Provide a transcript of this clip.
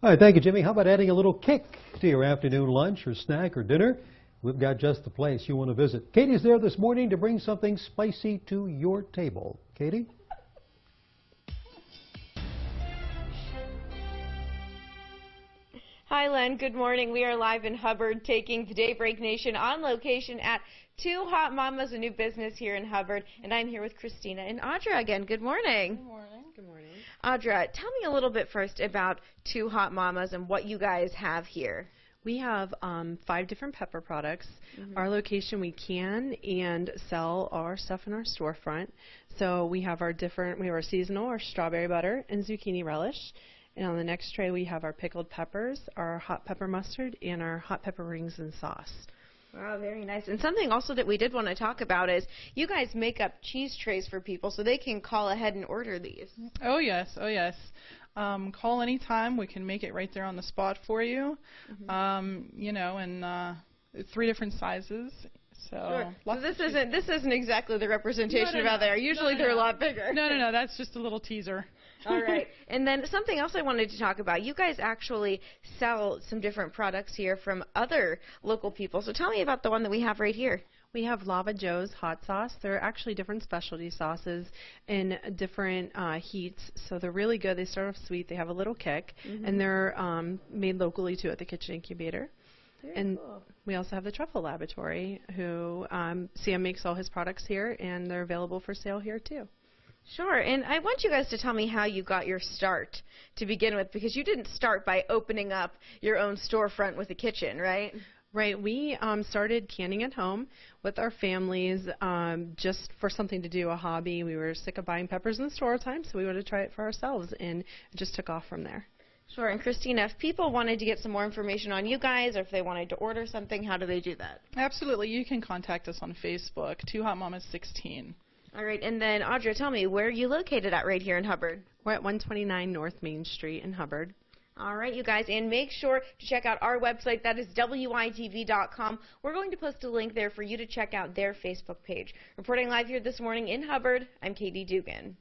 All right, thank you, Jimmy. How about adding a little kick to your afternoon lunch or snack or dinner? We've got just the place you want to visit. Katie's there this morning to bring something spicy to your table. Katie? Hi, Len. Good morning. We are live in Hubbard taking the Daybreak Nation on location at Too Hot Mamas, a new business here in Hubbard. And I'm here with Christina and Audra again. Good morning. Good morning. Good morning. Audra, tell me a little bit first about Too Hot Mamas and what you guys have here. We have um, five different pepper products. Mm-hmm. Our location, we can and sell our stuff in our storefront. So we have our different, we have our seasonal, our strawberry butter and zucchini relish. And on the next tray, we have our pickled peppers, our hot pepper mustard, and our hot pepper rings and sauce. Wow, very nice. And something also that we did want to talk about is you guys make up cheese trays for people so they can call ahead and order these. Oh, yes. Oh, yes. Um, call anytime. We can make it right there on the spot for you. Mm-hmm. Um, you know, and uh, three different sizes. So, sure. so this isn't this isn't exactly the representation no, no, no. out there. Usually no, they're a lot bigger. No, no, no. That's just a little teaser. All right. And then something else I wanted to talk about. You guys actually sell some different products here from other local people. So tell me about the one that we have right here. We have Lava Joe's hot sauce. They're actually different specialty sauces in different uh, heats, so they're really good. They start off sweet. They have a little kick, mm-hmm. and they're um, made locally too at the Kitchen Incubator. Very and cool. we also have the Truffle Laboratory, who um, Sam makes all his products here, and they're available for sale here too. Sure, and I want you guys to tell me how you got your start to begin with, because you didn't start by opening up your own storefront with a kitchen, right? Right. We um, started canning at home with our families um, just for something to do, a hobby. We were sick of buying peppers in the store all the time, so we wanted to try it for ourselves, and it just took off from there. Sure. And Christina, if people wanted to get some more information on you guys, or if they wanted to order something, how do they do that? Absolutely. You can contact us on Facebook, Too Hot Mamas 16. All right, and then Audra, tell me where are you located at right here in Hubbard? We're at 129 North Main Street in Hubbard. All right, you guys, and make sure to check out our website. That is WYTV.com. We're going to post a link there for you to check out their Facebook page. Reporting live here this morning in Hubbard, I'm Katie Dugan.